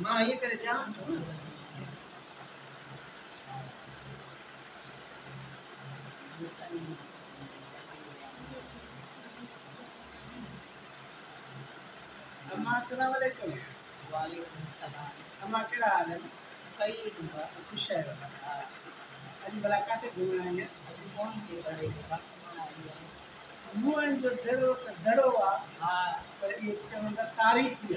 ما هي كانت ياس اما السلام عليكم وعليكم السلام اما خوش ہے اج ملاقات گھومنا ہے اج کون کے بارے میں موہن جو دڑو دڑو ہاں۔ پر یہ چمندر تاریخ ہے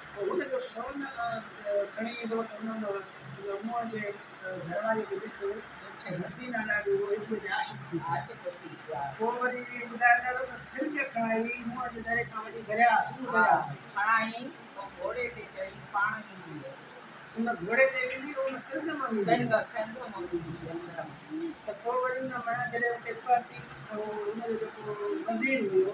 هن جو شرڻ کڻي ايندو ته هن مون جي گهر واري کي ڏٺو هسينا نالو هڪڙو عاشق عاشق پوءِ وري ٻڌائيندا ته سر کي کڻائي مون جي دري کان وٺي دريا سنڌ دريا کڻائي پوءِ گهوڙي تي چڙهي پاڻ ئي هن گهوڙي تي ويندي هن سر نه منگي ته پوءِ وري هن مان جڏهن هتي پهتي ته هن جو جيڪو وزير هيو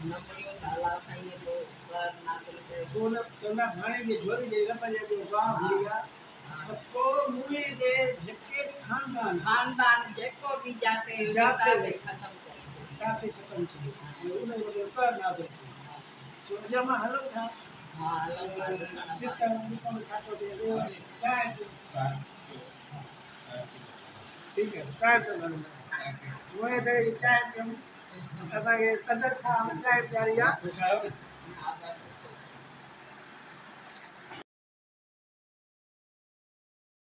چائے پہ چائے پہ اسان کي صدر سان مچائي پياري آهي.